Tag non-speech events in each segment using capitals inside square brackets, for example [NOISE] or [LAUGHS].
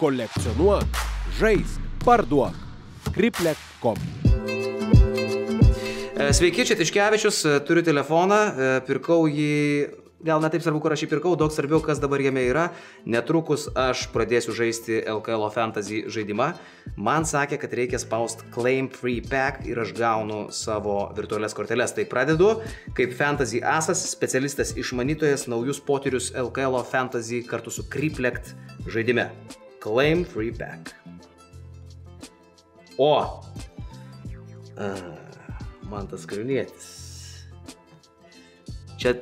Kolekcionuok, žaisk, parduok. Kriplek.com. E, Sveiki, čia Tiškevičius, e, turiu telefoną, e, pirkau jį, gal ne taip svarbu, kur aš jį pirkau, daug svarbiau, kas dabar jame yra. Netrukus aš pradėsiu žaisti LKL Fantasy žaidimą. Man sakė, kad reikia spausti Claim Free Pack ir aš gaunu savo virtualias korteles. Tai pradedu kaip Fantasy asas, specialistas išmanytojas, naujus potyrius LKL Fantasy kartu su Kriplekt žaidime. Claim Free Pack. O. Uh, man tas kriunietis. Čia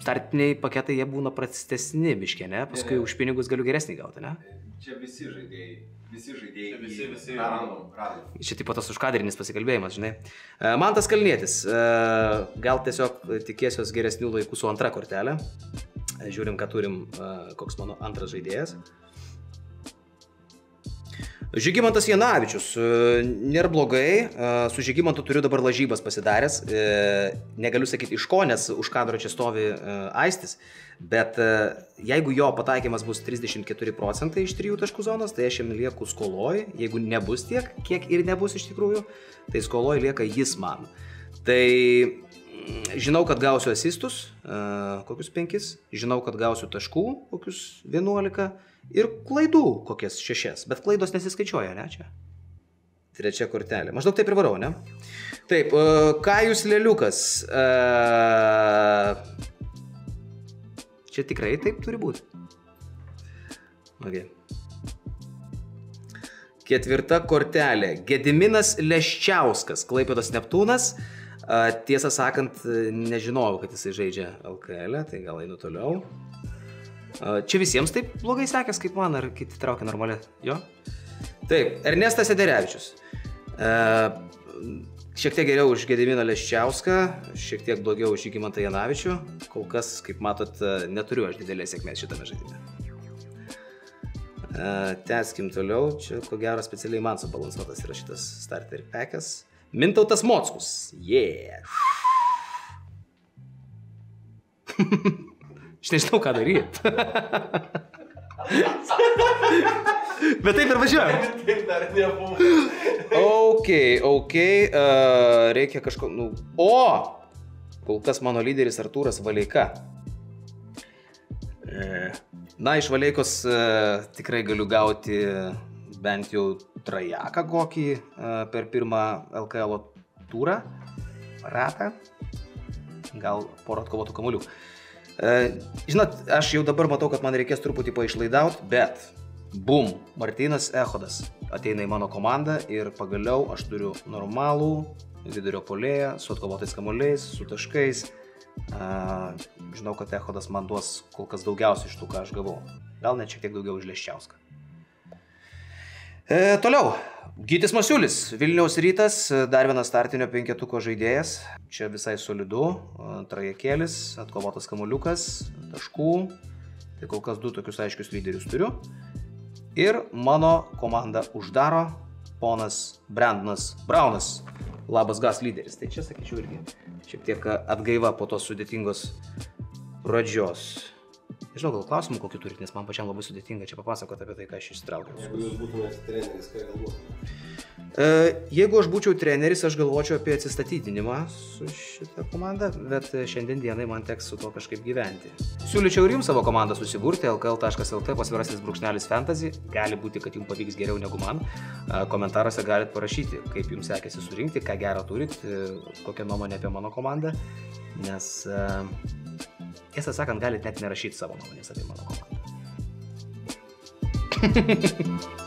startiniai paketai jie būna prastesni biškė, ne? Paskui Ne. už pinigus galiu geresnį gauti, ne? Čia visi žaidėjai. Visi žaidėjai. Čia visi- visi- Random, random. Čia taip pat tas užkadrinis pasikalbėjimas, žinai. E, Man tas kalnėtis. e, Gal tiesiog tikėsiuos geresnių laikų su antra kortelė. E, Žiūrim, ką turim, koks mano antras žaidėjas. Žygimantas Janavičius, e, nėra blogai, e, su Žygimantu turiu dabar lažybas pasidaręs, E, negaliu sakyti iš ko, nes už kadro čia stovi Aistis, bet jeigu jo pataikymas bus 34 procentai iš 3 taškų zonos, tai aš jam lieku skoloj, jeigu nebus tiek, kiek ir nebus iš tikrųjų, tai skoloj lieka jis man. Tai žinau, kad gausiu asistus, kokius 5, žinau, kad gausiu taškų, kokius 11 ir klaidų kokias 6, bet klaidos nesiskaičiuoja, ne čia? Trečia kortelė. Maždaug taip ir varau, ne? Taip, Kajus Leliukas. e, Čia tikrai taip turi būti. Okay. Ketvirta kortelė. Gediminas Leščiauskas, Klaipėdos Neptūnas. A, Tiesą sakant, nežinojau, kad jisai žaidžia LKL, tai gal einu toliau. Čia visiems taip blogai sekės kaip man, ar kiti traukia normaliai? Jo? Taip, Ernestas Ederevičius. E, Šiek tiek geriau už Gediminą Leščiauską, šiek tiek blogiau už Žygimantą Janavičių. Kol kas, kaip matot, e, neturiu aš didelės sėkmės šitame žaidime. E, Teskim toliau, čia ko gero specialiai man subalansuotas yra šitas starter packas. Mintautas Mockus. Yeah. [LAUGHS] Aš nežinau, ką daryti. [LAUGHS] Bet taip ir važiuoju. [LAUGHS] Taip dar nebuvo. Ok, ok, uh, reikia kažko. Nu, o! Kol kas mano lyderis Artūras Valeika. E, Na, iš Valeikos uh, tikrai galiu gauti bent jau trajaką kokį uh, per pirmą LKL turą, ratą, gal porą atkovotų kamolių. Uh, žinot, aš jau dabar matau, kad man reikės truputį paišlaidauti, bet bum, Martinas Ehodas ateina į mano komandą ir pagaliau aš turiu normalų vidurio polėją su atkovotais kamuoliais, su taškais. A, žinau, kad Ehodas man duos kol kas daugiausiai iš tų, ką aš gavau. Gal net šiek tiek daugiau už Leščiauską. E, toliau. Gytis Masiulis, Vilniaus rytas, dar vienas startinio penketuko žaidėjas. Čia visai solidu, e, trajekėlis, atkovotas kamuoliukas, taškų. Tai kol kas du tokius aiškius lyderius turiu. Ir mano komanda uždaro ponas Brandonas Braunas, labas gas lyderis. Tai čia, sakyčiau, irgi šiek tiek atgaiva po tos sudėtingos pradžios. Nežinau, gal klausimų kokių turite, nes man pačiam labai sudėtinga čia papasakoti apie tai, ką aš išsitraukiau. Jeigu jūs būtumėte treneris, ką galvotumėte? Jeigu aš būčiau treneris, aš galvočiau apie atsistatydinimą su šitą komandą, bet šiandien dienai man teks su to kažkaip gyventi. Siūlyčiau ir jums savo komandą susiburti, lkl.lt pasvirasis brūkšnelis fantasy, gali būti, kad jums pavyks geriau negu man. E, Komentaruose galite parašyti, kaip jums sekėsi surinkti, ką gero turit, e, kokią nuomonę apie mano komandą, nes e, tiesą sakant, galite net nerašyti savo nuomonės apie mano komandą. [LAUGHS]